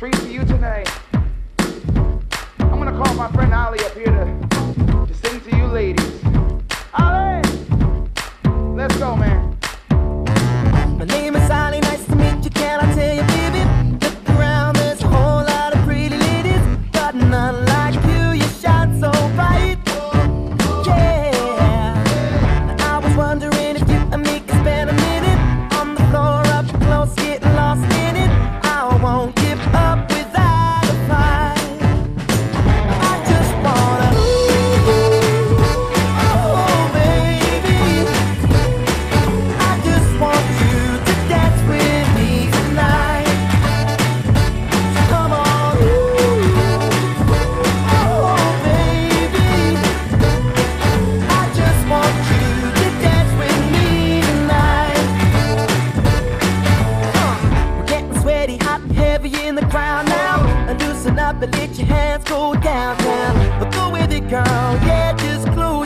treat for you tonight. I'm gonna call my friend Ollie up here to, to sing to you ladies. listen up and let your hands go down, down. But go with it, girl. Yeah, just close.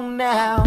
now.